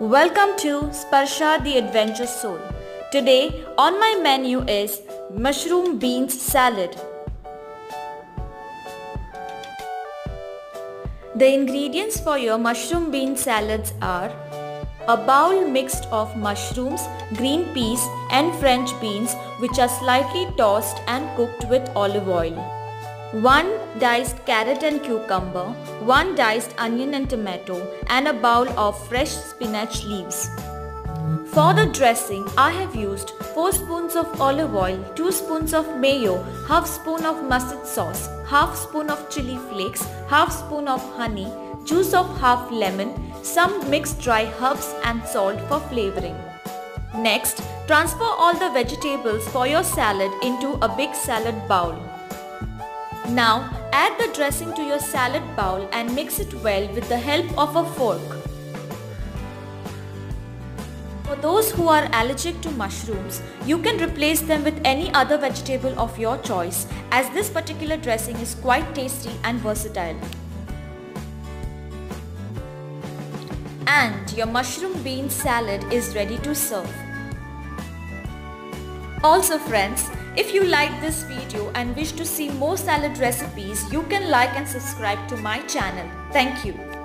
Welcome to Sparsha the Adventure Soul. Today on my menu is mushroom beans salad. The ingredients for your mushroom bean salads are a bowl mixed of mushrooms, green peas and French beans which are slightly tossed and cooked with olive oil. 1 diced carrot and cucumber, 1 diced onion and tomato and a bowl of fresh spinach leaves. For the dressing, I have used 4 spoons of olive oil, 2 spoons of mayo, half spoon of mustard sauce, half spoon of chili flakes, half spoon of honey, juice of half lemon, some mixed dry herbs and salt for flavoring. Next, transfer all the vegetables for your salad into a big salad bowl. Now add the dressing to your salad bowl and mix it well with the help of a fork. For those who are allergic to mushrooms, you can replace them with any other vegetable of your choice as this particular dressing is quite tasty and versatile. And your mushroom bean salad is ready to serve. Also friends, if you like this video and wish to see more salad recipes, you can like and subscribe to my channel. Thank you.